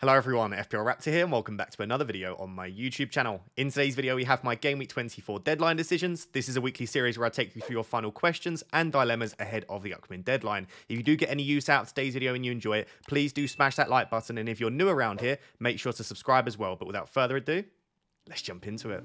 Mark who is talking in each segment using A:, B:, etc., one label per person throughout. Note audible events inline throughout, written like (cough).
A: Hello everyone, FPL Raptor here and welcome back to another video on my YouTube channel. In today's video we have my Game Week 24 deadline decisions. This is a weekly series where I take you through your final questions and dilemmas ahead of the upcoming deadline. If you do get any use out of today's video and you enjoy it, please do smash that like button and if you're new around here, make sure to subscribe as well. But without further ado, let's jump into it.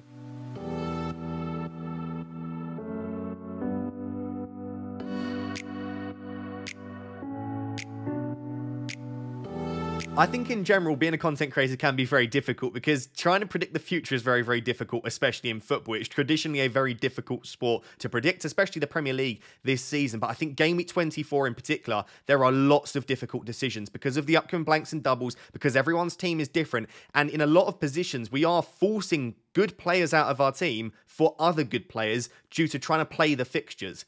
A: I think in general, being a content creator can be very difficult because trying to predict the future is very, very difficult, especially in football. It's traditionally a very difficult sport to predict, especially the Premier League this season. But I think Game Week 24 in particular, there are lots of difficult decisions because of the upcoming blanks and doubles, because everyone's team is different. And in a lot of positions, we are forcing good players out of our team for other good players due to trying to play the fixtures.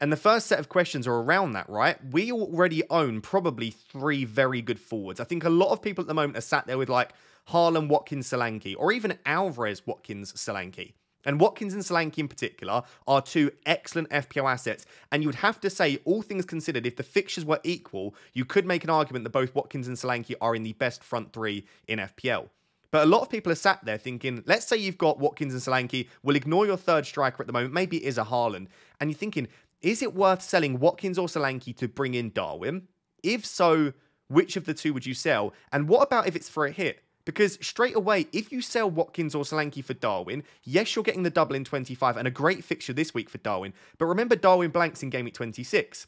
A: And the first set of questions are around that, right? We already own probably three very good forwards. I think a lot of people at the moment are sat there with like Haaland, Watkins, Solanke, or even Alvarez, Watkins, Solanke. And Watkins and Solanke in particular are two excellent FPL assets. And you would have to say, all things considered, if the fixtures were equal, you could make an argument that both Watkins and Solanke are in the best front three in FPL. But a lot of people are sat there thinking, let's say you've got Watkins and Solanke, we'll ignore your third striker at the moment, maybe it is a Haaland. And you're thinking, is it worth selling Watkins or Solanke to bring in Darwin? If so, which of the two would you sell? And what about if it's for a hit? Because straight away, if you sell Watkins or Solanke for Darwin, yes, you're getting the double in 25 and a great fixture this week for Darwin. But remember, Darwin blanks in game week 26.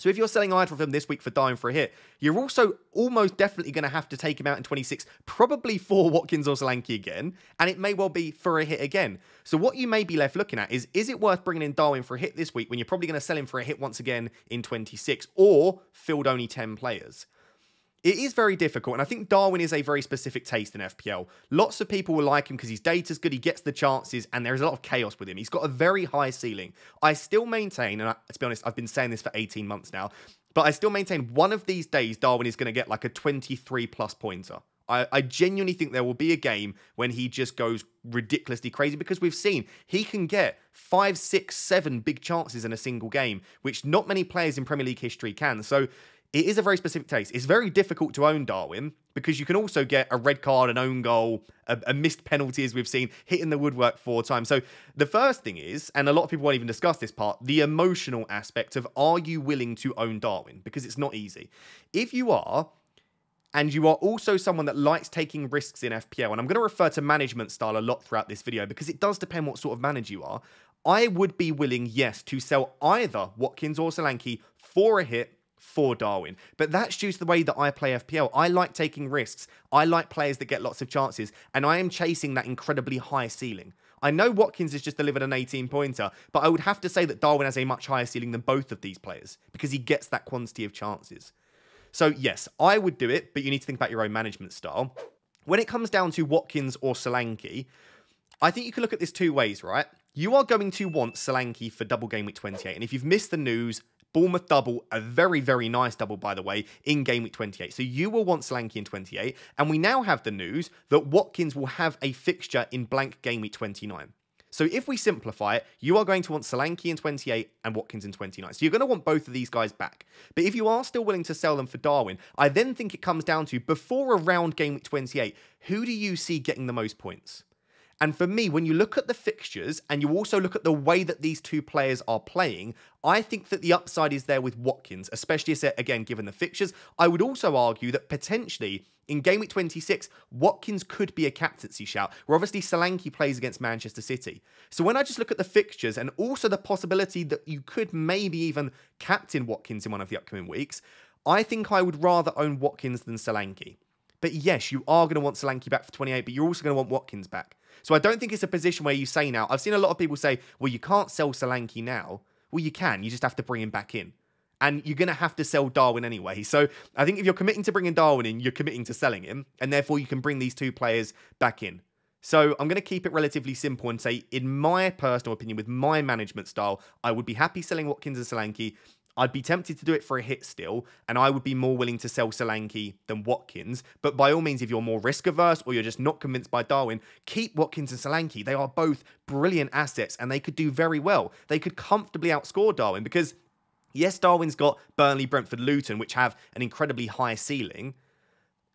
A: So if you're selling either of them this week for dying for a hit, you're also almost definitely going to have to take him out in 26, probably for Watkins or Solanke again, and it may well be for a hit again. So what you may be left looking at is, is it worth bringing in Darwin for a hit this week when you're probably going to sell him for a hit once again in 26, or field only 10 players? It is very difficult, and I think Darwin is a very specific taste in FPL. Lots of people will like him because his data's good, he gets the chances, and there's a lot of chaos with him. He's got a very high ceiling. I still maintain, and I, to be honest, I've been saying this for 18 months now, but I still maintain one of these days Darwin is going to get like a 23 plus pointer. I, I, genuinely think there will be a game when he just goes ridiculously crazy because we've seen he can get five, six, seven big chances in a single game, which not many players in Premier League history can. So it is a very specific taste. It's very difficult to own Darwin because you can also get a red card, an own goal, a, a, missed penalty, as we've seen, hitting the woodwork four times. So the first thing is, and a lot of people won't even discuss this part, the emotional aspect of are you willing to own Darwin? Because it's not easy. If you are, and you are also someone that likes taking risks in FPL, and I'm going to refer to management style a lot throughout this video because it does depend what sort of manager you are. I would be willing, yes, to sell either Watkins or Solanke for a hit for Darwin. But that's due to the way that I play FPL. I like taking risks. I like players that get lots of chances, and I am chasing that incredibly high ceiling. I know Watkins has just delivered an 18 pointer, but I would have to say that Darwin has a much higher ceiling than both of these players because he gets that quantity of chances. So, yes, I would do it, but you need to think about your own management style. When it comes down to Watkins or Solanke, I think you can look at this two ways, right? You are going to want Solanke for double game week 28. And if you've missed the news, Bournemouth double, a very, very nice double, by the way, in game week 28. So you will want Solanke in 28. And we now have the news that Watkins will have a fixture in blank game week 29. So if we simplify it, you are going to want Solanke in 28 and Watkins in 29. So you're going to want both of these guys back. But if you are still willing to sell them for Darwin, I then think it comes down to before around game week 28, who do you see getting the most points? And for me, when you look at the fixtures and you also look at the way that these two players are playing, I think that the upside is there with Watkins, especially again, given the fixtures. I would also argue that potentially in game week 26, Watkins could be a captaincy shout, where obviously Solanke plays against Manchester City. So when I just look at the fixtures and also the possibility that you could maybe even captain Watkins in one of the upcoming weeks, I think I would rather own Watkins than Solanke. But yes, you are going to want Solanke back for 28, but you're also going to want Watkins back. So I don't think it's a position where you say now, I've seen a lot of people say, well, you can't sell Solanke now. Well, you can. You just have to bring him back in. And you're going to have to sell Darwin anyway. So I think if you're committing to bringing Darwin in, you're committing to selling him. And therefore, you can bring these two players back in. So I'm going to keep it relatively simple and say, in my personal opinion, with my management style, I would be happy selling Watkins and Solanke. I'd be tempted to do it for a hit still, and I would be more willing to sell Solanke than Watkins. But by all means, if you're more risk averse or you're just not convinced by Darwin, keep Watkins and Solanke. They are both brilliant assets and they could do very well. They could comfortably outscore Darwin because, yes, Darwin's got Burnley, Brentford, Luton, which have an incredibly high ceiling.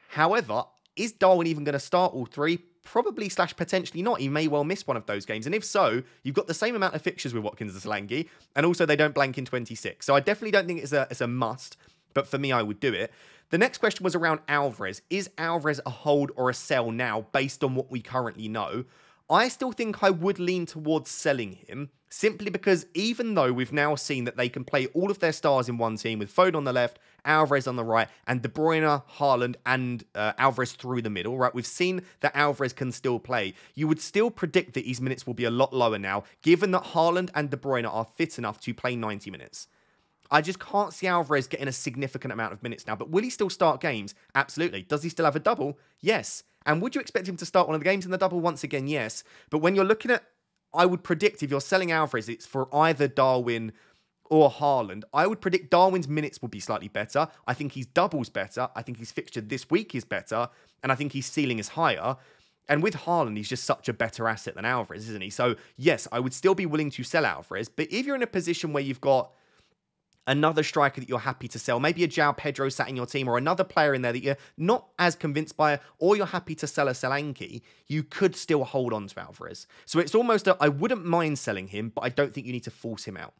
A: However, is Darwin even going to start all three? Probably slash potentially not. He may well miss one of those games. And if so, you've got the same amount of fixtures with Watkins and Solanke, and also they don't blank in 26. So I definitely don't think it's a, it's a must, but for me, I would do it. The next question was around Alvarez. Is Alvarez a hold or a sell now based on what we currently know? I still think I would lean towards selling him simply because even though we've now seen that they can play all of their stars in one team with Foden on the left, Alvarez on the right, and De Bruyne, Haaland, and uh, Alvarez through the middle, right? We've seen that Alvarez can still play. You would still predict that his minutes will be a lot lower now, given that Haaland and De Bruyne are fit enough to play 90 minutes. I just can't see Alvarez getting a significant amount of minutes now. But will he still start games? Absolutely. Does he still have a double? Yes. And would you expect him to start one of the games in the double once again? Yes. But when you're looking at, I would predict if you're selling Alvarez, it's for either Darwin or Haaland. I would predict Darwin's minutes will be slightly better. I think his doubles better. I think his fixture this week is better. And I think his ceiling is higher. And with Haaland, he's just such a better asset than Alvarez, isn't he? So, yes, I would still be willing to sell Alvarez. But if you're in a position where you've got another striker that you're happy to sell, maybe a João Pedro sat in your team, or another player in there that you're not as convinced by, or you're happy to sell a Solanke, you could still hold on to Alvarez. So it's almost I wouldn't mind selling him, but I don't think you need to force him out.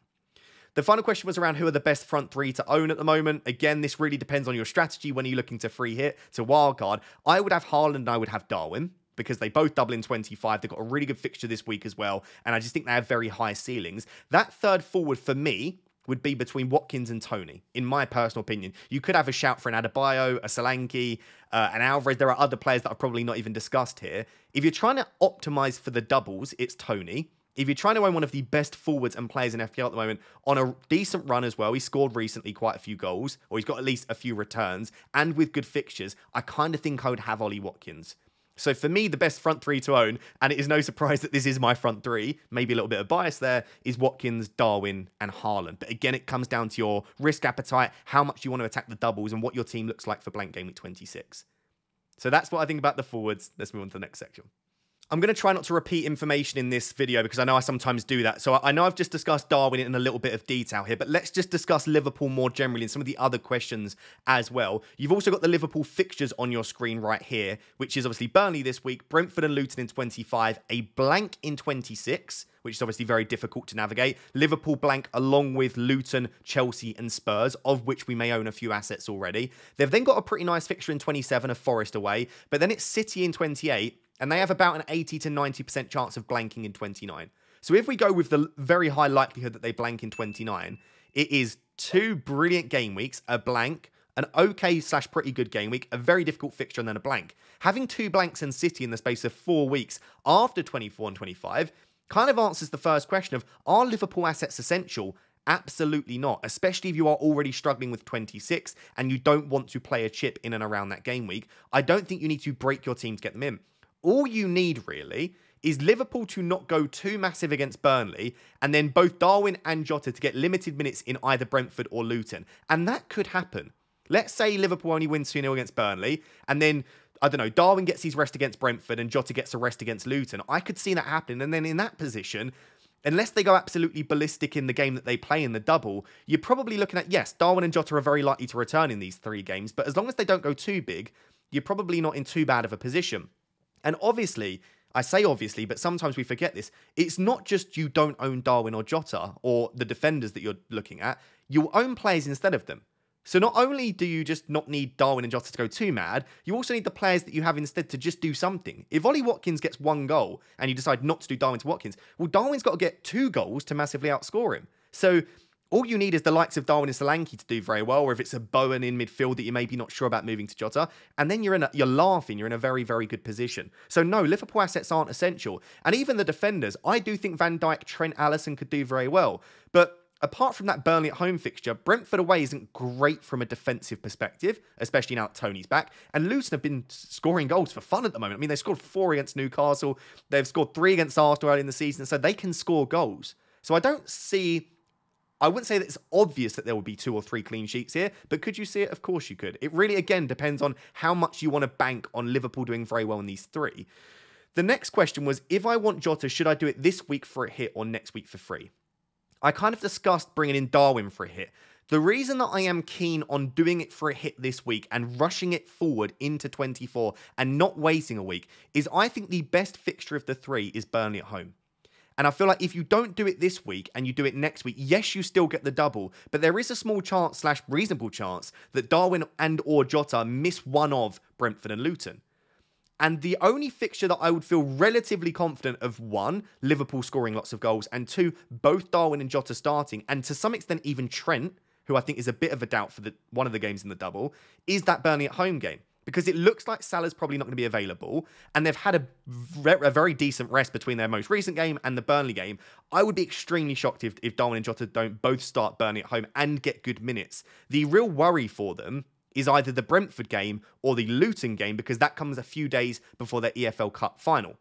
A: The final question was around who are the best front three to own at the moment. Again, this really depends on your strategy when you're looking to free hit to wildcard. I would have Haaland and I would have Darwin because they both double in 25. They've got a really good fixture this week as well. And I just think they have very high ceilings. That third forward for me would be between Watkins and Toney, in my personal opinion. You could have a shout for an Adebayo, a Solanke, uh, an Alvarez. There are other players that I've probably not even discussed here. If you're trying to optimize for the doubles, it's Toney. If you're trying to own one of the best forwards and players in FPL at the moment on a decent run as well, he scored recently quite a few goals, or he's got at least a few returns, and with good fixtures, I kind of think I would have Ollie Watkins. So for me, the best front three to own, and it is no surprise that this is my front three, maybe a little bit of bias there, is Watkins, Darwin, and Haaland. But again, it comes down to your risk appetite, how much you want to attack the doubles, and what your team looks like for blank game week 26. So that's what I think about the forwards. Let's move on to the next section. I'm going to try not to repeat information in this video because I know I sometimes do that. So I know I've just discussed Darwin in a little bit of detail here, but let's just discuss Liverpool more generally and some of the other questions as well. You've also got the Liverpool fixtures on your screen right here, which is obviously Burnley this week, Brentford and Luton in 25, a blank in 26, which is obviously very difficult to navigate. Liverpool blank along with Luton, Chelsea, and Spurs, of which we may own a few assets already. They've then got a pretty nice fixture in 27 of Forest away, but then it's City in 28 and they have about an 80 to 90% chance of blanking in 29. So if we go with the very high likelihood that they blank in 29, it is two brilliant game weeks, a blank, an okay slash pretty good game week, a very difficult fixture, and then a blank. Having two blanks in City in the space of four weeks after 24 and 25 kind of answers the first question of are Liverpool assets essential? Absolutely not, especially if you are already struggling with 26 and you don't want to play a chip in and around that game week. I don't think you need to break your team to get them in. All you need really is Liverpool to not go too massive against Burnley, and then both Darwin and Jota to get limited minutes in either Brentford or Luton. And that could happen. Let's say Liverpool only wins 2 0 against Burnley, and then, I don't know, Darwin gets his rest against Brentford and Jota gets a rest against Luton. I could see that happening. And then in that position, unless they go absolutely ballistic in the game that they play in the double, you're probably looking at, yes, Darwin and Jota are very likely to return in these three games, but as long as they don't go too big, you're probably not in too bad of a position. And obviously, I say obviously, but sometimes we forget this. It's not just you don't own Darwin or Jota or the defenders that you're looking at, you own players instead of them. So not only do you just not need Darwin and Jota to go too mad, you also need the players that you have instead to just do something. If Ollie Watkins gets one goal and you decide not to do Darwin to Watkins, well, Darwin's got to get two goals to massively outscore him. So all you need is the likes of Darwin and Solanke to do very well, or if it's a Bowen in midfield that you may be not sure about moving to Jota, and then you're in a, you're laughing, you're in a very very good position. So no, Liverpool assets aren't essential, and even the defenders, I do think Van Dijk, Trent, Alisson could do very well, but. Apart from that Burnley at home fixture, Brentford away isn't great from a defensive perspective, especially now that Toney's back. And Luton have been scoring goals for fun at the moment. I mean, they scored four against Newcastle, they've scored three against Arsenal early in the season, so they can score goals. So I don't see I wouldn't say that it's obvious that there will be two or three clean sheets here, but could you see it? Of course you could. It really, again, depends on how much you want to bank on Liverpool doing very well in these three. The next question was if I want Jota, should I do it this week for a hit or next week for free? I kind of discussed bringing in Darwin for a hit. The reason that I am keen on doing it for a hit this week and rushing it forward into 24 and not waiting a week is I think the best fixture of the three is Burnley at home. And I feel like if you don't do it this week and you do it next week, yes, you still get the double, but there is a small chance slash reasonable chance that Darwin and or Jota miss one of Brentford and Luton. And the only fixture that I would feel relatively confident of one, Liverpool scoring lots of goals, and two, both Darwin and Jota starting, and to some extent even Trent, who I think is a bit of a doubt for the one of the games in the double, is that Burnley at home game. Because it looks like Salah's probably not going to be available, and they've had a, a very decent rest between their most recent game and the Burnley game. I would be extremely shocked if, if Darwin and Jota don't both start Burnley at home and get good minutes. The real worry for them is either the Brentford game or the Luton game because that comes a few days before their EFL Cup final.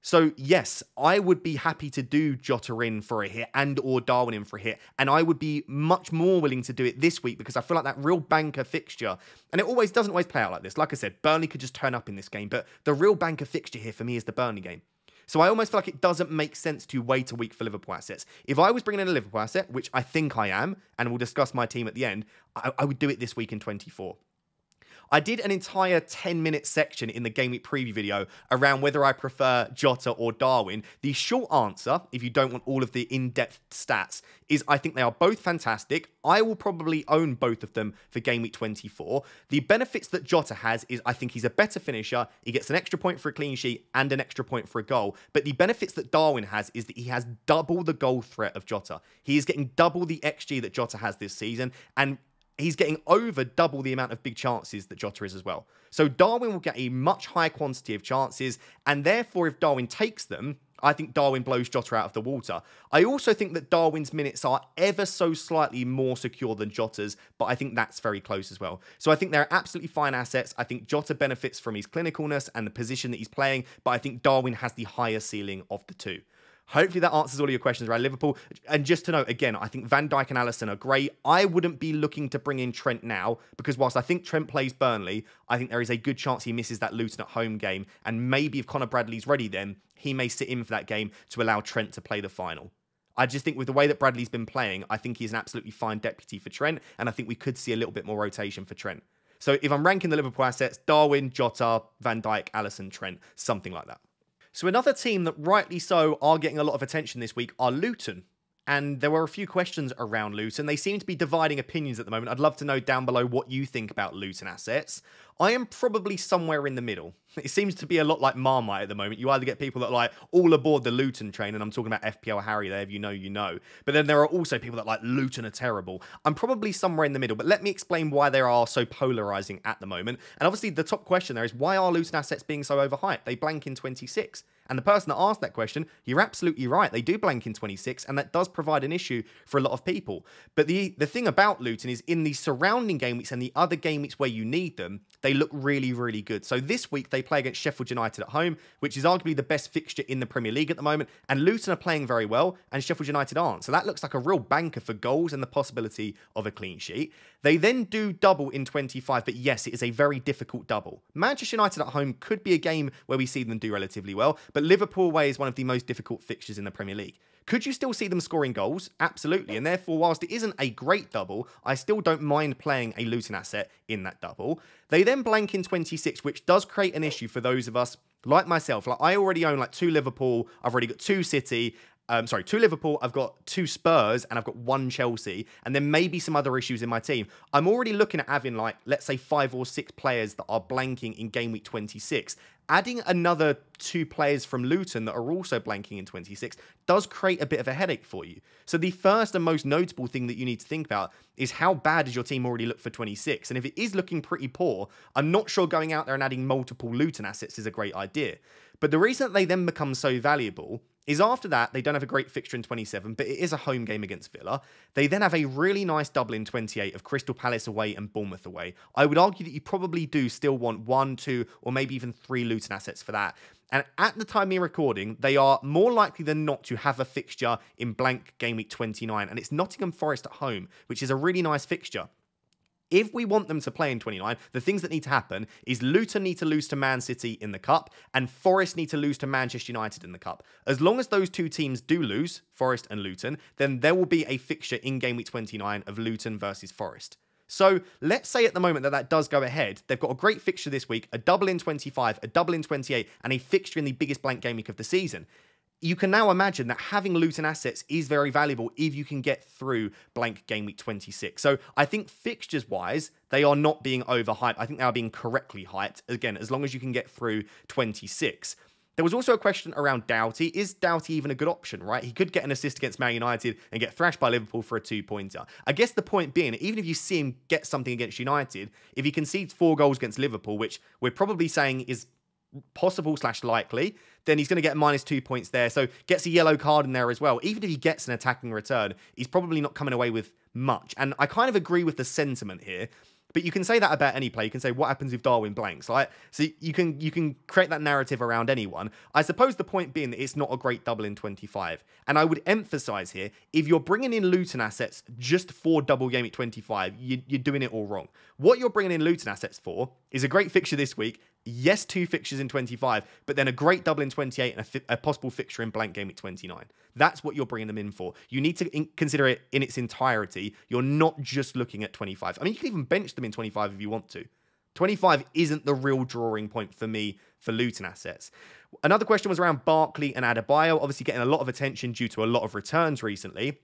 A: So yes, I would be happy to do Jota in for a hit and or Darwin in for a hit, and I would be much more willing to do it this week because I feel like that real banker fixture, and it always doesn't always play out like this. Like I said, Burnley could just turn up in this game, but the real banker fixture here for me is the Burnley game. So I almost feel like it doesn't make sense to wait a week for Liverpool assets. If I was bringing in a Liverpool asset, which I think I am, and we'll discuss my team at the end, I, I would do it this week in 24. I did an entire 10 minute section in the Game Week preview video around whether I prefer Jota or Darwin. The short answer, if you don't want all of the in depth stats, is I think they are both fantastic. I will probably own both of them for Game Week 24. The benefits that Jota has is I think he's a better finisher. He gets an extra point for a clean sheet and an extra point for a goal. But the benefits that Darwin has is that he has double the goal threat of Jota. He is getting double the XG that Jota has this season. And he's getting over double the amount of big chances that Jota is as well. So Darwin will get a much higher quantity of chances, and therefore, if Darwin takes them, I think Darwin blows Jota out of the water. I also think that Darwin's minutes are ever so slightly more secure than Jota's, but I think that's very close as well. So I think they're absolutely fine assets. I think Jota benefits from his clinicalness and the position that he's playing, but I think Darwin has the higher ceiling of the two. Hopefully that answers all of your questions around Liverpool. And just to note, again, I think Van Dijk and Alisson are great. I wouldn't be looking to bring in Trent now because whilst I think Trent plays Burnley, I think there is a good chance he misses that Luton at home game. And maybe if Conor Bradley's ready, then he may sit in for that game to allow Trent to play the final. I just think with the way that Bradley's been playing, I think he's an absolutely fine deputy for Trent. And I think we could see a little bit more rotation for Trent. So if I'm ranking the Liverpool assets, Darwin, Jota, Van Dijk, Alisson, Trent, something like that. So another team that rightly so are getting a lot of attention this week are Luton. And there were a few questions around Luton. They seem to be dividing opinions at the moment. I'd love to know down below what you think about Luton assets. I am probably somewhere in the middle. (laughs) It seems to be a lot like Marmite at the moment. You either get people that are like all aboard the Luton train, and I'm talking about FPL Harry there, if you know, you know. But then there are also people that like Luton are terrible. I'm probably somewhere in the middle, but let me explain why they are so polarizing at the moment. And obviously, the top question there is why are Luton assets being so overhyped? They blank in 26. And the person that asked that question, you're absolutely right. They do blank in 26, and that does provide an issue for a lot of people. But the, the thing about Luton is in the surrounding game weeks and the other game weeks where you need them, they look really, really good. So this week they play against Sheffield United at home, which is arguably the best fixture in the Premier League at the moment. And Luton are playing very well, and Sheffield United aren't. So that looks like a real banker for goals and the possibility of a clean sheet. They then do double in 25, but yes, it is a very difficult double. Manchester United at home could be a game where we see them do relatively well, but Liverpool away is one of the most difficult fixtures in the Premier League. Could you still see them scoring goals? Absolutely. And therefore, whilst it isn't a great double, I still don't mind playing a Luton asset in that double. They then blank in 26, which does create an issue for those of us like myself. Like I already own like two Liverpool, I've already got two City, um, sorry, two Liverpool, I've got two Spurs, and I've got one Chelsea, and then maybe some other issues in my team. I'm already looking at having like, let's say, five or six players that are blanking in game week 26. Adding another two players from Luton that are also blanking in 26 does create a bit of a headache for you. So the first and most notable thing that you need to think about is how bad does your team already look for 26? And if it is looking pretty poor, I'm not sure going out there and adding multiple Luton assets is a great idea. But the reason that they then become so valuable is after that, they don't have a great fixture in 27, but it is a home game against Villa. They then have a really nice double in 28 of Crystal Palace away and Bournemouth away. I would argue that you probably do still want one, two, or maybe even three Luton assets for that. And at the time of recording, they are more likely than not to have a fixture in blank game week 29, and it's Nottingham Forest at home, which is a really nice fixture. If we want them to play in 29, the things that need to happen is Luton need to lose to Man City in the Cup and Forest need to lose to Manchester United in the Cup. As long as those two teams do lose, Forest and Luton, then there will be a fixture in game week 29 of Luton versus Forest. So let's say at the moment that that does go ahead. They've got a great fixture this week, a double in 25, a double in 28, and a fixture in the biggest blank game week of the season you can now imagine that having Luton assets is very valuable if you can get through blank game week 26. So I think fixtures wise, they are not being overhyped. I think they are being correctly hyped, again, as long as you can get through 26. There was also a question around Doughty. Is Doughty even a good option, right? He could get an assist against Man United and get thrashed by Liverpool for a two pointer. I guess the point being, even if you see him get something against United, if he concedes four goals against Liverpool, which we're probably saying is possible slash likely, then he's going to get minus two points there. So gets a yellow card in there as well. Even if he gets an attacking return, he's probably not coming away with much. And I kind of agree with the sentiment here. But you can say that about any play. You can say what happens if Darwin blanks, right? So you can you can create that narrative around anyone. I suppose the point being that it's not a great double in 25. And I would emphasize here, if you're bringing in Luton assets just for double game at 25, you, you're doing it all wrong. What you're bringing in Luton assets for is a great fixture this week yes, two fixtures in 25, but then a great double in 28 and a, fi- a possible fixture in blank game at 29. That's what you're bringing them in for. You need to in- consider it in its entirety. You're not just looking at 25. I mean, you can even bench them in 25 if you want to. 25 isn't the real drawing point for me for Luton assets. Another question was around Barkley and Adebayo, obviously getting a lot of attention due to a lot of returns recently.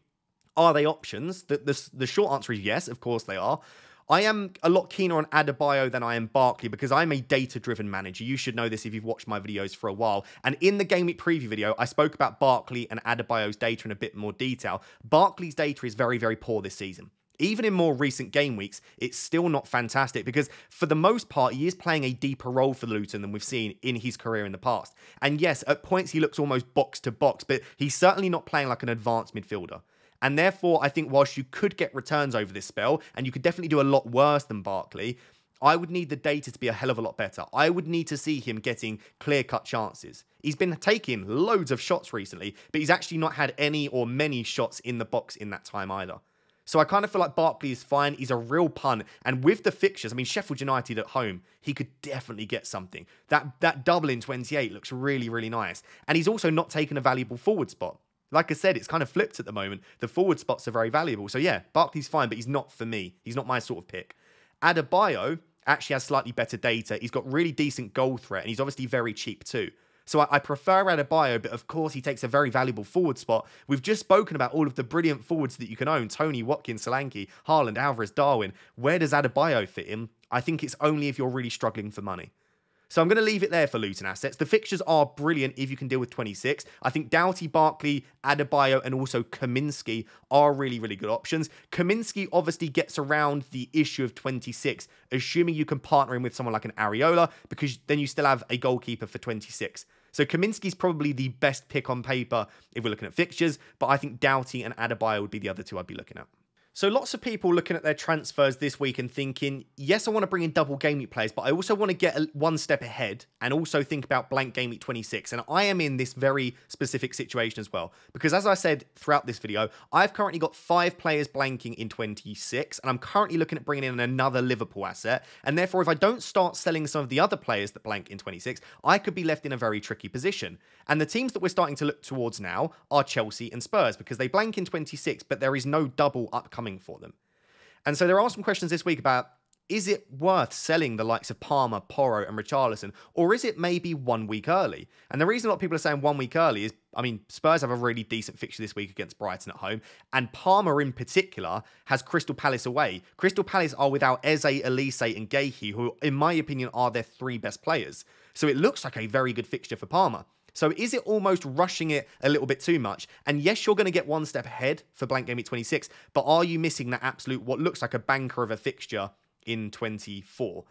A: Are they options? The, the, the short answer is yes, of course they are. I am a lot keener on Adebayo than I am Barkley because I'm a data driven manager. You should know this if you've watched my videos for a while. And in the Game Week preview video, I spoke about Barkley and Adebayo's data in a bit more detail. Barkley's data is very, very poor this season. Even in more recent game weeks, it's still not fantastic because, for the most part, he is playing a deeper role for Luton than we've seen in his career in the past. And yes, at points he looks almost box to box, but he's certainly not playing like an advanced midfielder. And therefore, I think whilst you could get returns over this spell, and you could definitely do a lot worse than Barkley, I would need the data to be a hell of a lot better. I would need to see him getting clear cut chances. He's been taking loads of shots recently, but he's actually not had any or many shots in the box in that time either. So I kind of feel like Barkley is fine. He's a real pun. And with the fixtures, I mean, Sheffield United at home, he could definitely get something. That that double in 28 looks really, really nice. And he's also not taken a valuable forward spot. Like I said, it's kind of flipped at the moment. The forward spots are very valuable. So yeah, Barkley's fine, but he's not for me. He's not my sort of pick. Adebayo actually has slightly better data. He's got really decent goal threat, and he's obviously very cheap too. So I, I prefer Adebayo, but of course he takes a very valuable forward spot. We've just spoken about all of the brilliant forwards that you can own: Toney, Watkins, Solanke, Haaland, Alvarez, Darwin. Where does Adebayo fit in? I think it's only if you're really struggling for money. So I'm going to leave it there for Luton assets. The fixtures are brilliant if you can deal with 26. I think Doughty, Barkley, Adebayo, and also Kaminski are really, really good options. Kaminski obviously gets around the issue of 26, assuming you can partner him with someone like an Areola, because then you still have a goalkeeper for 26. So Kaminski's probably the best pick on paper if we're looking at fixtures, but I think Doughty and Adebayo would be the other two I'd be looking at. So lots of people looking at their transfers this week and thinking, yes, I want to bring in double game week players, but I also want to get one step ahead and also think about blank game week 26. And I am in this very specific situation as well. Because as I said throughout this video, I've currently got five players blanking in 26, and I'm currently looking at bringing in another Liverpool asset. And therefore, if I don't start selling some of the other players that blank in 26, I could be left in a very tricky position. And the teams that we're starting to look towards now are Chelsea and Spurs because they blank in 26, but there is no double upcoming coming for them. And so there are some questions this week about is it worth selling the likes of Palmer, Porro, and Richarlison, or is it maybe one week early? And the reason a lot of people are saying one week early is, I mean, Spurs have a really decent fixture this week against Brighton at home, and Palmer in particular has Crystal Palace away. Crystal Palace are without Eze, Olise, and Guehi, who, in my opinion, are their three best players. So it looks like a very good fixture for Palmer. So is it almost rushing it a little bit too much? And yes, you're going to get one step ahead for blank game week 26, but are you missing that absolute, what looks like a banker of a fixture in 24?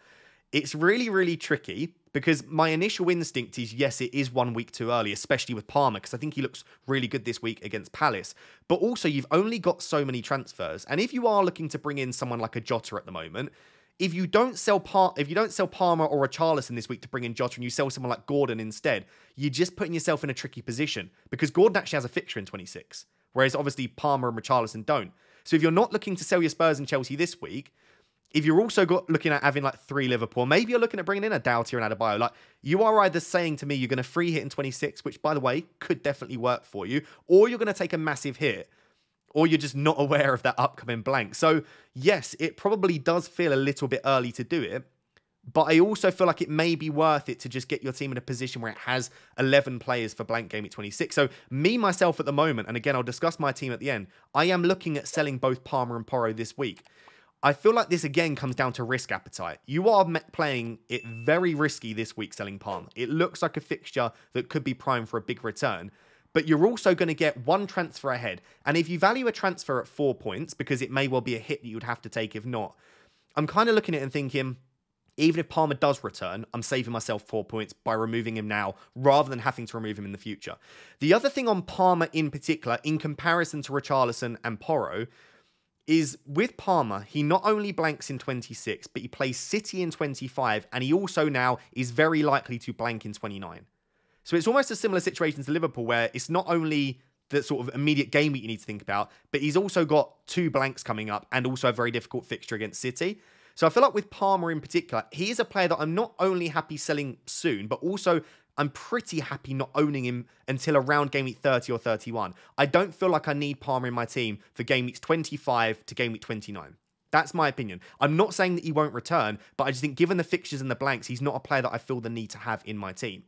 A: It's really, really tricky because my initial instinct is yes, it is one week too early, especially with Palmer, because I think he looks really good this week against Palace. But also, you've only got so many transfers. And if you are looking to bring in someone like a Jota at the moment, if you don't sell Par- if you don't sell Palmer or Richarlison this week to bring in Jota and you sell someone like Gordon instead, you're just putting yourself in a tricky position because Gordon actually has a fixture in 26, whereas obviously Palmer and Richarlison don't. So if you're not looking to sell your Spurs and Chelsea this week, if you're also got looking at having like three Liverpool, maybe you're looking at bringing in a Doughty and Adebayo. Like you are either saying to me you're going to free hit in 26, which by the way could definitely work for you, or you're going to take a massive hit, or you're just not aware of that upcoming blank. So yes, it probably does feel a little bit early to do it. But I also feel like it may be worth it to just get your team in a position where it has 11 players for blank game at 26. So, me, myself at the moment, and again, I'll discuss my team at the end, I am looking at selling both Palmer and Porro this week. I feel like this again comes down to risk appetite. You are playing it very risky this week selling Palmer. It looks like a fixture that could be prime for a big return, but you're also going to get one transfer ahead. And if you value a transfer at four points, because it may well be a hit that you would have to take if not, I'm kind of looking at it and thinking, even if Palmer does return, I'm saving myself four points by removing him now rather than having to remove him in the future. The other thing on Palmer in particular, in comparison to Richarlison and Porro, is with Palmer, he not only blanks in 26, but he plays City in 25, and he also now is very likely to blank in 29. So it's almost a similar situation to Liverpool, where it's not only the sort of immediate game that you need to think about, but he's also got two blanks coming up and also a very difficult fixture against City. So I feel like with Palmer in particular, he is a player that I'm not only happy selling soon, but also I'm pretty happy not owning him until around game week 30 or 31. I don't feel like I need Palmer in my team for game weeks 25 to game week 29. That's my opinion. I'm not saying that he won't return, but I just think given the fixtures and the blanks, he's not a player that I feel the need to have in my team.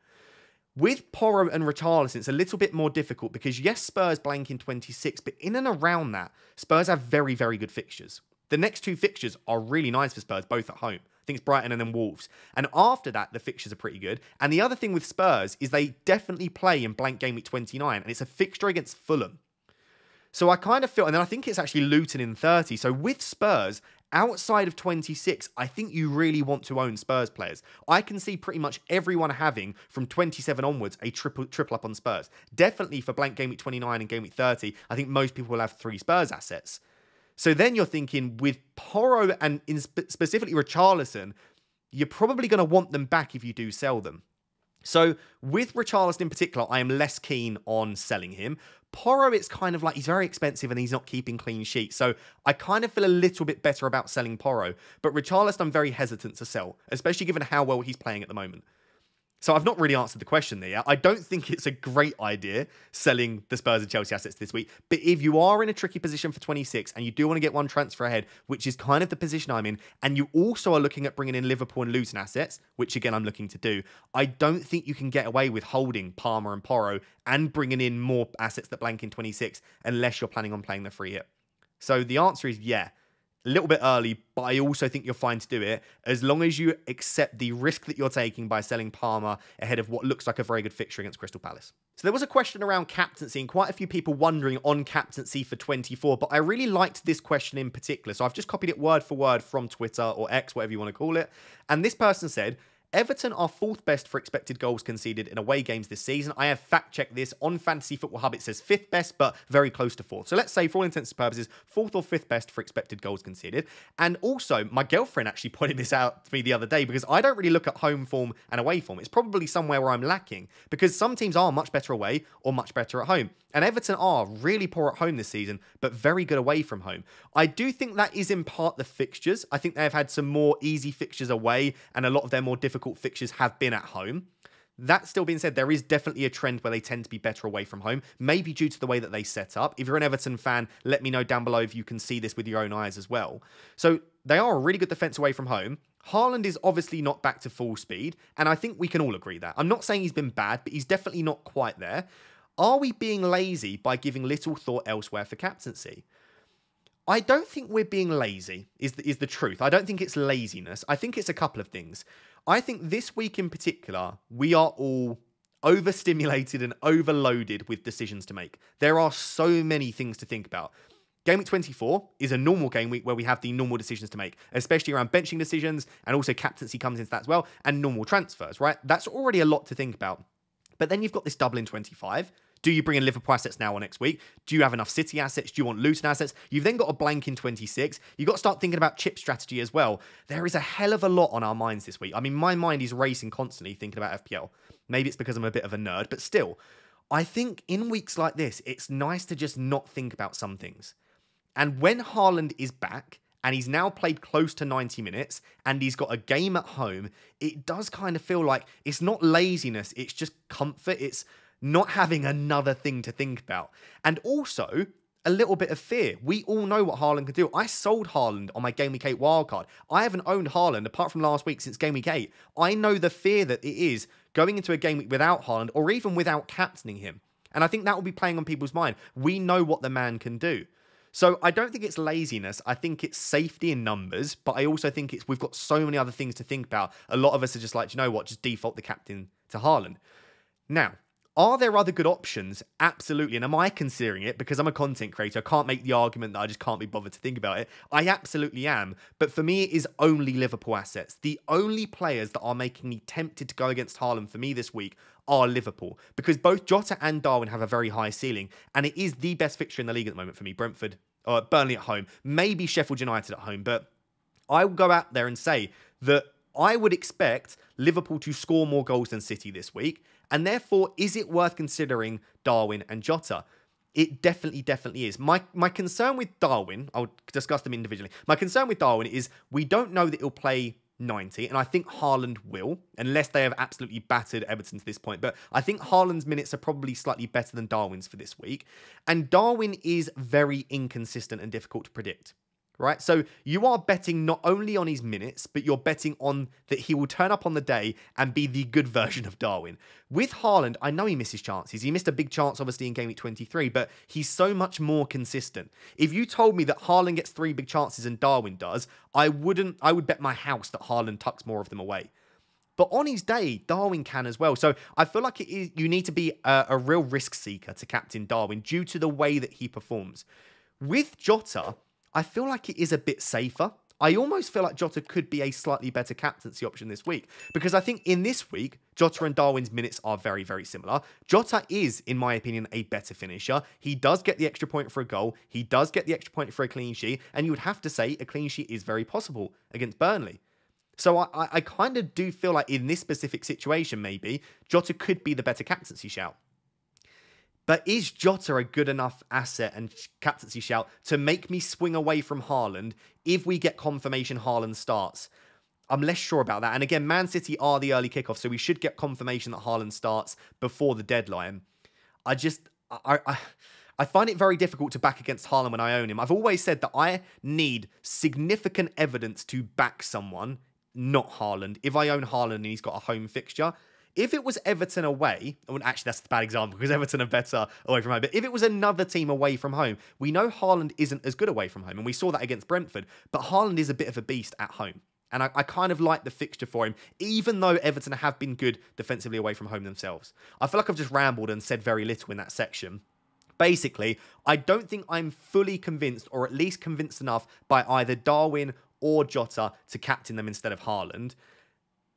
A: With Porro and Richarlison, it's a little bit more difficult because yes, Spurs blank in 26, but in and around that, Spurs have very, very good fixtures. The next two fixtures are really nice for Spurs, both at home. I think it's Brighton and then Wolves. And after that, the fixtures are pretty good. And the other thing with Spurs is they definitely play in blank game week 29, and it's a fixture against Fulham. So I kind of feel, and then I think it's actually Luton in 30. So with Spurs, outside of 26, I think you really want to own Spurs players. I can see pretty much everyone having from 27 onwards a triple triple up on Spurs. Definitely for blank game week 29 and game week 30, I think most people will have three Spurs assets. So then you're thinking with Porro and specifically Richarlison, you're probably going to want them back if you do sell them. So with Richarlison in particular, I am less keen on selling him. Porro, it's kind of like he's very expensive and he's not keeping clean sheets. So I kind of feel a little bit better about selling Porro. But Richarlison, I'm very hesitant to sell, especially given how well he's playing at the moment. So I've not really answered the question there yet. I don't think it's a great idea selling the Spurs and Chelsea assets this week. But if you are in a tricky position for 26 and you do want to get one transfer ahead, which is kind of the position I'm in, and you also are looking at bringing in Liverpool and Luton assets, which again I'm looking to do, I don't think you can get away with holding Palmer and Porro and bringing in more assets that blank in 26 unless you're planning on playing the free hit. So the answer is yeah a little bit early, but I also think you're fine to do it as long as you accept the risk that you're taking by selling Palmer ahead of what looks like a very good fixture against Crystal Palace. So there was a question around captaincy and quite a few people wondering on captaincy for 24, but I really liked this question in particular. So I've just copied it word for word from Twitter or X, whatever you want to call it. And this person said, Everton are fourth best for expected goals conceded in away games this season. I have fact checked this on Fantasy Football Hub. It says fifth best, but very close to fourth. So let's say, for all intents and purposes, fourth or fifth best for expected goals conceded. And also, my girlfriend actually (laughs) pointed this out to me the other day because I don't really look at home form and away form. It's probably somewhere where I'm lacking because some teams are much better away or much better at home. And Everton are really poor at home this season, but very good away from home. I do think that is in part the fixtures. I think they have had some more easy fixtures away, and a lot of their more difficult fixtures have been at home. That still being said, there is definitely a trend where they tend to be better away from home, maybe due to the way that they set up. If you're an Everton fan, let me know down below if you can see this with your own eyes as well. So they are a really good defence away from home. Haaland is obviously not back to full speed, and I think we can all agree that. I'm not saying he's been bad, but he's definitely not quite there. Are we being lazy by giving little thought elsewhere for captaincy? I don't think we're being lazy, is the, is the truth. I don't think it's laziness. I think it's a couple of things. I think this week in particular, we are all overstimulated and overloaded with decisions to make. There are so many things to think about. Game week 24 is a normal game week where we have the normal decisions to make, especially around benching decisions, and also captaincy comes into that as well, and normal transfers, right? That's already a lot to think about. But then you've got this double in 25, do you bring in Liverpool assets now or next week? Do you have enough City assets? Do you want Luton assets? You've then got a blank in 26. You've got to start thinking about chip strategy as well. There is a hell of a lot on our minds this week. I mean, my mind is racing constantly thinking about FPL. Maybe it's because I'm a bit of a nerd, but still, I think in weeks like this, it's nice to just not think about some things. And when Haaland is back, and he's now played close to 90 minutes, and he's got a game at home, it does kind of feel like it's not laziness, it's just comfort. It's not having another thing to think about. And also, a little bit of fear. We all know what Haaland can do. I sold Haaland on my Game Week 8 wildcard. I haven't owned Haaland apart from last week since Game Week 8. I know the fear that it is going into a game week without Haaland or even without captaining him. And I think that will be playing on people's mind. We know what the man can do. So I don't think it's laziness. I think it's safety in numbers, but I also think it's we've got so many other things to think about. A lot of us are just like, you know what, just default the captain to Haaland. Now, are there other good options? Absolutely. And am I considering it? Because I'm a content creator, I can't make the argument that I just can't be bothered to think about it. I absolutely am. But for me, it is only Liverpool assets. The only players that are making me tempted to go against Haaland for me this week are Liverpool. Because both Jota and Darwin have a very high ceiling. And it is the best fixture in the league at the moment for me. Brentford, or uh, Burnley at home, maybe Sheffield United at home. But I will go out there and say that I would expect Liverpool to score more goals than City this week. And therefore, is it worth considering Darwin and Jota? It definitely, definitely is. My my concern with Darwin, I'll discuss them individually. My concern with Darwin is we don't know that he'll play 90, and I think Haaland will, unless they have absolutely battered Everton to this point. But I think Haaland's minutes are probably slightly better than Darwin's for this week. And Darwin is very inconsistent and difficult to predict right? So you are betting not only on his minutes, but you're betting on that he will turn up on the day and be the good (laughs) version of Darwin. With Haaland, I know he misses chances. He missed a big chance, obviously, in game week 23, but he's so much more consistent. If you told me that Haaland gets three big chances and Darwin does, I wouldn't, I would bet my house that Haaland tucks more of them away. But on his day, Darwin can as well. So I feel like it is, you need to be a, a real risk seeker to captain Darwin due to the way that he performs. With Jota, I feel like it is a bit safer. I almost feel like Jota could be a slightly better captaincy option this week because I think in this week, Jota and Darwin's minutes are very, very similar. Jota is, in my opinion, a better finisher. He does get the extra point for a goal, he does get the extra point for a clean sheet, and you would have to say a clean sheet is very possible against Burnley. So I, I, I kind of do feel like in this specific situation, maybe Jota could be the better captaincy shout. But is Jota a good enough asset and captaincy shout to make me swing away from Haaland if we get confirmation Haaland starts? I'm less sure about that. And again, Man City are the early kickoff, so we should get confirmation that Haaland starts before the deadline. I just, I, I, I find it very difficult to back against Haaland when I own him. I've always said that I need significant evidence to back someone, not Haaland. If I own Haaland and he's got a home fixture, if it was Everton away, well, actually that's a bad example because Everton are better away from home. But if it was another team away from home, we know Haaland isn't as good away from home, and we saw that against Brentford. But Haaland is a bit of a beast at home. And I, I, kind of like the fixture for him, even though Everton have been good defensively away from home themselves. I feel like I've just rambled and said very little in that section. Basically, I don't think I'm fully convinced, or at least convinced enough, by either Darwin or Jota to captain them instead of Haaland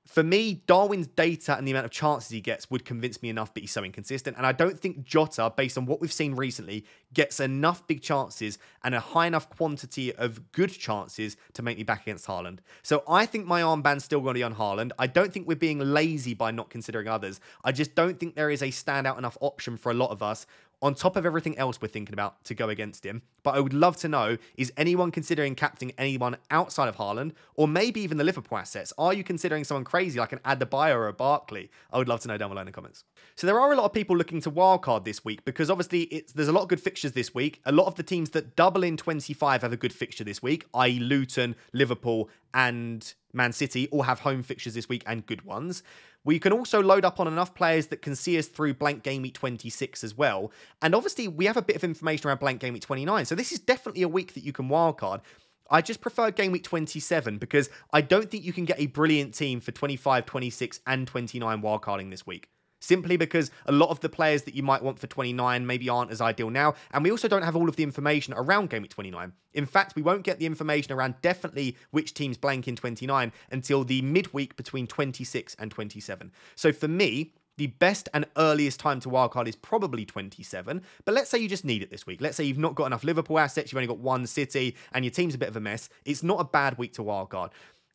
A: for me, Darwin's data and the amount of chances he gets would convince me enough, but he's so inconsistent. And I don't think Jota, based on what we've seen recently, gets enough big chances and a high enough quantity of good chances to make me back against Haaland. So I think my armband's still going to be on Haaland. I don't think we're being lazy by not considering others. I just don't think there is a standout enough option for a lot of us on top of everything else we're thinking about to go against him. But I would love to know is anyone considering captaining anyone outside of Haaland or maybe even the Liverpool assets? Are you considering someone crazy like an Adebayo or a Barkley? I would love to know down below in the comments. So there are a lot of people looking to wildcard this week because obviously it's, there's a lot of good fixtures this week. A lot of the teams that double in 25 have a good fixture this week, i.e. Luton, Liverpool and Man City all have home fixtures this week and good ones. We can also load up on enough players that can see us through blank game week 26 as well. And obviously, we have a bit of information around blank game week 29. So this is definitely a week that you can wildcard. I just prefer game week 27 because I don't think you can get a brilliant team for 25, 26, and 29 wildcarding this week simply because a lot of the players that you might want for 29 maybe aren't as ideal now. And we also don't have all of the information around Game Week 29. In fact, we won't get the information around definitely which teams blank in 29 until the midweek between 26 and 27. So for me, the best and earliest time to wildcard is probably 27. But let's say you just need it this week. Let's say you've not got enough Liverpool assets, you've only got one City, and your team's a bit of a mess. It's not a bad week to wildcard.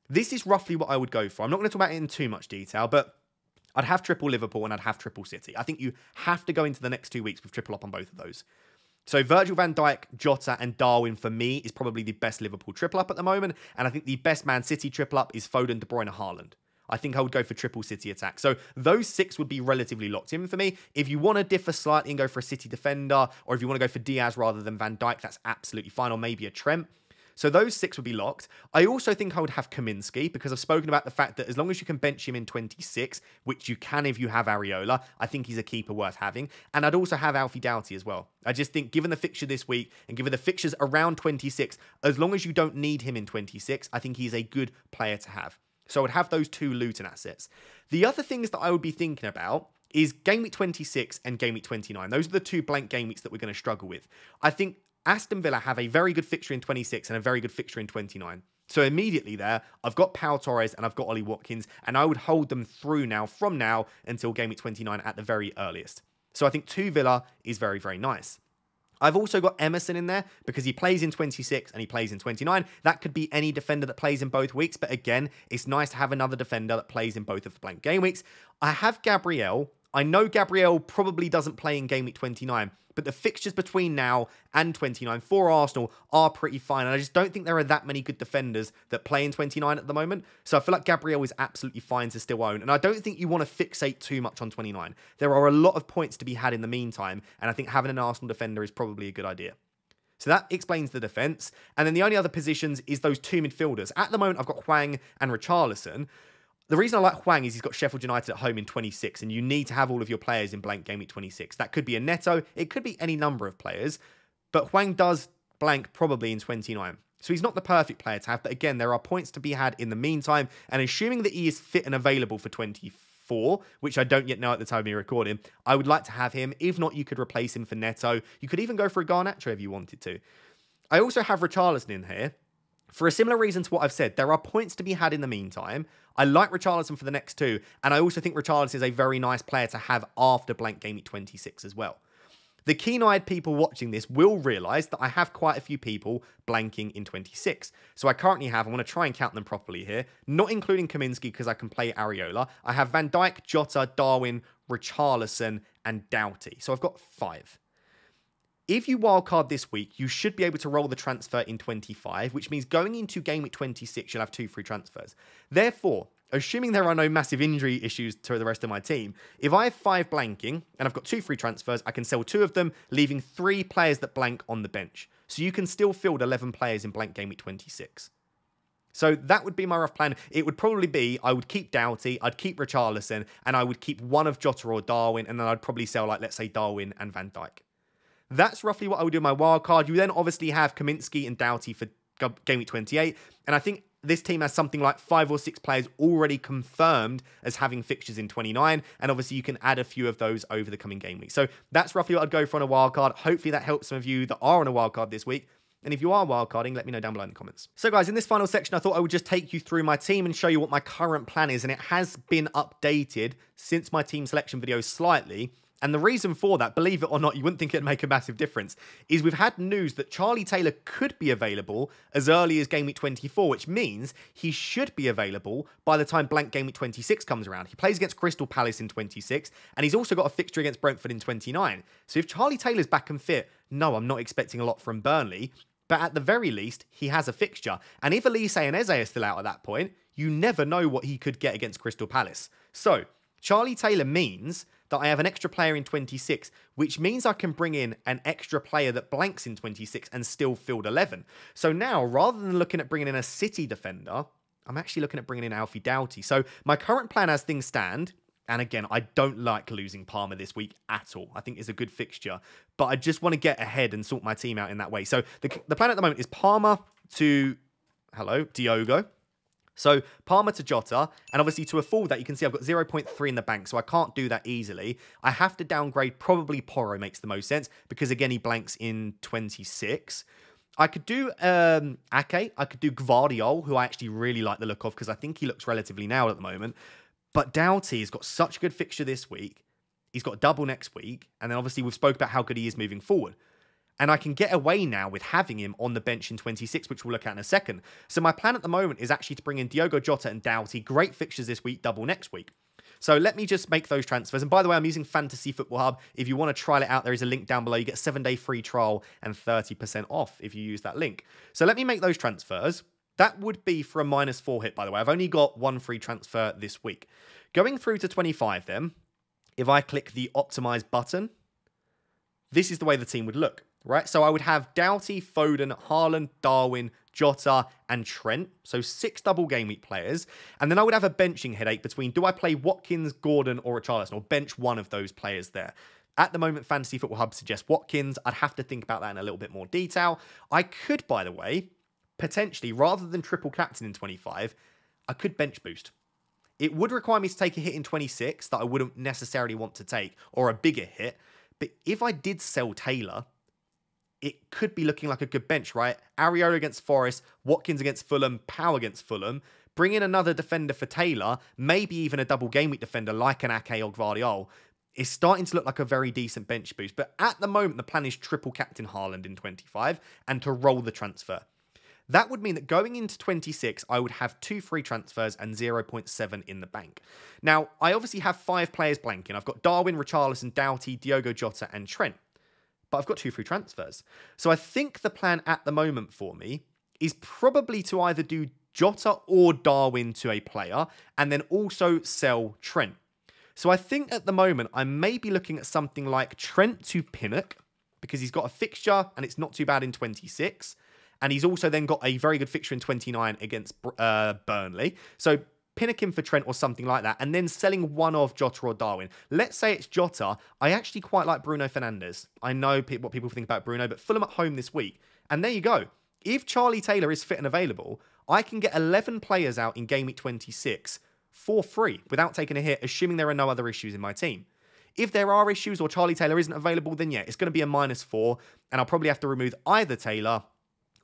A: This is roughly what I would go for. I'm not going to talk about it in too much detail, but I'd have triple Liverpool and I'd have triple City. I think you have to go into the next two weeks with triple up on both of those. So Virgil van Dijk, Jota, and Darwin for me is probably the best Liverpool triple up at the moment. And I think the best Man City triple up is Foden, De Bruyne, Haaland. I think I would go for triple City attack. So those six would be relatively locked in for me. If you want to differ slightly and go for a City defender, or if you want to go for Diaz rather than Van Dijk, that's absolutely fine, or maybe a Trent. So those six would be locked. I also think I would have Kaminski because I've spoken about the fact that as long as you can bench him in 26, which you can if you have Areola, I think he's a keeper worth having. And I'd also have Alfie Doughty as well. I just think given the fixture this week and given the fixtures around 26, as long as you don't need him in 26, I think he's a good player to have. So I would have those two Luton assets. The other things that I would be thinking about is game week 26 and game week 29. Those are the two blank game weeks that we're going to struggle with. I think Aston Villa have a very good fixture in 26 and a very good fixture in 29. So immediately there, I've got Pau Torres and I've got Ollie Watkins, and I would hold them through now from now until game week 29 at the very earliest. So I think 2 Villa is very, very nice. I've also got Emerson in there because he plays in 26 and he plays in 29. That could be any defender that plays in both weeks, but again, it's nice to have another defender that plays in both of the blank game weeks. I have Gabriel I know Gabriel probably doesn't play in game week 29, but the fixtures between now and 29 for Arsenal are pretty fine. And I just don't think there are that many good defenders that play in 29 at the moment. So I feel like Gabriel is absolutely fine to still own. And I don't think you want to fixate too much on 29. There are a lot of points to be had in the meantime. And I think having an Arsenal defender is probably a good idea. So that explains the defence. And then the only other positions is those two midfielders. At the moment, I've got Hwang and Richarlison. The reason I like Hwang is he's got Sheffield United at home in 26, and you need to have all of your players in blank game at 26. That could be a Neto, it could be any number of players, but Hwang does blank probably in 29. So he's not the perfect player to have, but again, there are points to be had in the meantime, and assuming that he is fit and available for 24, which I don't yet know at the time of me recording, I would like to have him. If not, you could replace him for Neto. You could even go for a Garnacho if you wanted to. I also have Richarlison in here. For a similar reason to what I've said, there are points to be had in the meantime. I like Richarlison for the next two, and I also think Richarlison is a very nice player to have after blank game week 26 as well. The keen-eyed people watching this will realise that I have quite a few people blanking in 26. So I currently have, I want to try and count them properly here, not including Kaminski because I can play Areola. I have Van Dijk, Jota, Darwin, Richarlison, and Doughty. So I've got five. If you wildcard this week, you should be able to roll the transfer in 25, which means going into game week 26, you'll have two free transfers. Therefore, assuming there are no massive injury issues to the rest of my team, if I have five blanking and I've got two free transfers, I can sell two of them, leaving three players that blank on the bench. So you can still field 11 players in blank game week 26. So that would be my rough plan. It would probably be I would keep Doughty, I'd keep Richarlison, and I would keep one of Jota or Darwin, and then I'd probably sell, like, let's say Darwin and Van Dijk. That's roughly what I would do in my wild card. You then obviously have Kaminski and Doughty for game week 28. And I think this team has something like five or six players already confirmed as having fixtures in 29. And obviously, you can add a few of those over the coming game week. So that's roughly what I'd go for on a wild card. Hopefully, that helps some of you that are on a wild card this week. And if you are wildcarding, let me know down below in the comments. So guys, in this final section, I thought I would just take you through my team and show you what my current plan is. And it has been updated since my team selection video slightly. And the reason for that, believe it or not, you wouldn't think it'd make a massive difference, is we've had news that Charlie Taylor could be available as early as game week 24, which means he should be available by the time blank game week 26 comes around. He plays against Crystal Palace in 26, and he's also got a fixture against Brentford in 29. So if Charlie Taylor's back and fit, no, I'm not expecting a lot from Burnley. But at the very least, he has a fixture. And if Olise and Eze are still out at that point, you never know what he could get against Crystal Palace. So, Charlie Taylor means that I have an extra player in 26, which means I can bring in an extra player that blanks in 26 and still field 11. So now, rather than looking at bringing in a City defender, I'm actually looking at bringing in Alfie Doughty. So my current plan as things stand, and again, I don't like losing Palmer this week at all. I think it's a good fixture, but I just want to get ahead and sort my team out in that way. So the, the plan at the moment is Palmer to, hello, Diogo. So Palmer to Jota, and obviously to a afford that, you can see I've got 0.3 in the bank, so I can't do that easily. I have to downgrade, probably Porro makes the most sense, because again, he blanks in 26. I could do um, Ake, I could do Gvardiol, who I actually really like the look of, because I think he looks relatively nailed at the moment. But Doughty has got such a good fixture this week. He's got double next week, and then obviously we've spoke about how good he is moving forward. And I can get away now with having him on the bench in 26, which we'll look at in a second. So my plan at the moment is actually to bring in Diogo Jota and Doughty. Great fixtures this week, double next week. So let me just make those transfers. And by the way, I'm using Fantasy Football Hub. If you want to trial it out, there is a link down below. You get a seven day free trial and 30% off if you use that link. So let me make those transfers. That would be for a minus four hit, by the way. I've only got one free transfer this week. Going through to 25, then, if I click the optimize button, this is the way the team would look, right? So I would have Doughty, Foden, Haaland, Darwin, Jota, and Trent. So six double game week players. And then I would have a benching headache between do I play Watkins, Gordon, or Richarlison, or bench one of those players there. At the moment, Fantasy Football Hub suggests Watkins. I'd have to think about that in a little bit more detail. I could, by the way, potentially, rather than triple captain in 25, I could bench boost. It would require me to take a hit in 26 that I wouldn't necessarily want to take, or a bigger hit. But if I did sell Taylor, it could be looking like a good bench, right? Areola against Forest, Watkins against Fulham, Pau against Fulham. Bring in another defender for Taylor, maybe even a double game week defender like an Ake or Gvardiol. It's starting to look like a very decent bench boost. But at the moment, the plan is triple captain Haaland in 25 and to roll the transfer. That would mean that going into 26, I would have two free transfers and 0.7 in the bank. Now, I obviously have five players blanking. I've got Darwin, Richarlison, Doughty, Diogo Jota, and Trent. But I've got two free transfers. So I think the plan at the moment for me is probably to either do Jota or Darwin to a player and then also sell Trent. So I think at the moment I may be looking at something like Trent to Pinnock because he's got a fixture and it's not too bad in 26. And he's also then got a very good fixture in 29 against uh, Burnley. So Pinnock him for Trent or something like that, and then selling one of Jota or Darwin. Let's say it's Jota. I actually quite like Bruno Fernandes. I know what people think about Bruno, but Fulham at home this week. And there you go. If Charlie Taylor is fit and available, I can get 11 players out in game week 26 for free without taking a hit, assuming there are no other issues in my team. If there are issues or Charlie Taylor isn't available, then yeah, it's going to be a minus four, and I'll probably have to remove either Taylor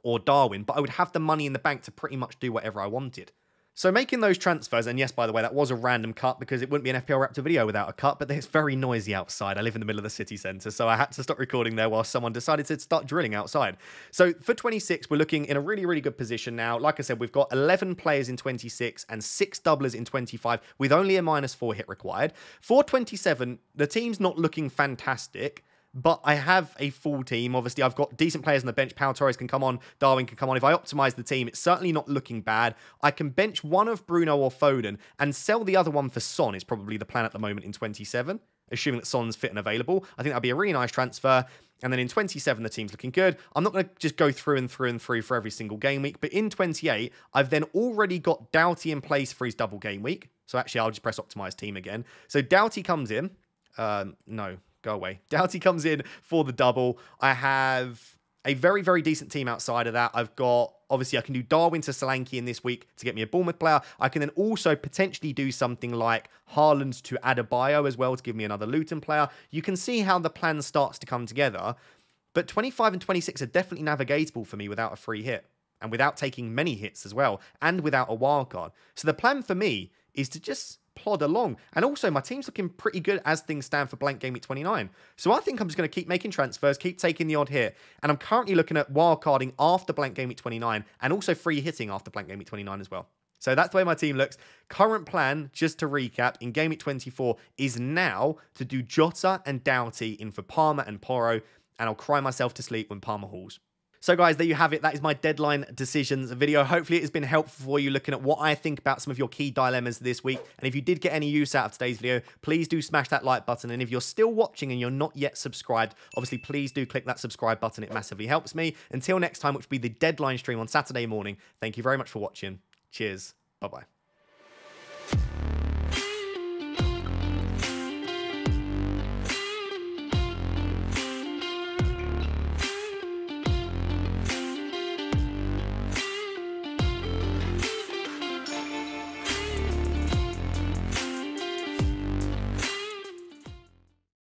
A: or Darwin, but I would have the money in the bank to pretty much do whatever I wanted. So making those transfers, and yes, by the way, that was a random cut because it wouldn't be an FPL Raptor video without a cut, but it's very noisy outside. I live in the middle of the city centre, so I had to stop recording there while someone decided to start drilling outside. So for 26, we're looking in a really, really good position now. Like I said, we've got 11 players in 26 and six doublers in 25 with only a minus four hit required. For 27, the team's not looking fantastic but I have a full team. Obviously, I've got decent players on the bench. Pau Torres can come on, Darwin can come on. If I optimize the team, it's certainly not looking bad. I can bench one of Bruno or Foden and sell the other one for Son, is probably the plan at the moment in 27, assuming that Son's fit and available. I think that'd be a really nice transfer. And then in 27, the team's looking good. I'm not going to just go through and through and through for every single game week, but in 28, I've then already got Doughty in place for his double game week. So actually, I'll just press optimize team again. So Doughty comes in. Um, no, go away. Doughty comes in for the double. I have a very, very decent team outside of that. I've got, obviously, I can do Darwin to Solanke in this week to get me a Bournemouth player. I can then also potentially do something like Haaland to Adebayo as well to give me another Luton player. You can see how the plan starts to come together. But 25 and 26 are definitely navigatable for me without a free hit and without taking many hits as well and without a wild card. So the plan for me is to just plod along. And also, my team's looking pretty good as things stand for blank game week 29. So I think I'm just going to keep making transfers, keep taking the odd hit. And I'm currently looking at wildcarding after blank game week 29 and also free hitting after blank game week 29 as well. So that's the way my team looks. Current plan, just to recap, in game week 24 is now to do Jota and Doughty in for Palmer and Porro, and I'll cry myself to sleep when Palmer hauls. So guys, there you have it. That is my deadline decisions video. Hopefully it has been helpful for you looking at what I think about some of your key dilemmas this week. And if you did get any use out of today's video, please do smash that like button. And if you're still watching and you're not yet subscribed, obviously please do click that subscribe button. It massively helps me. Until next time, which will be the deadline stream on Saturday morning. Thank you very much for watching. Cheers. Bye-bye.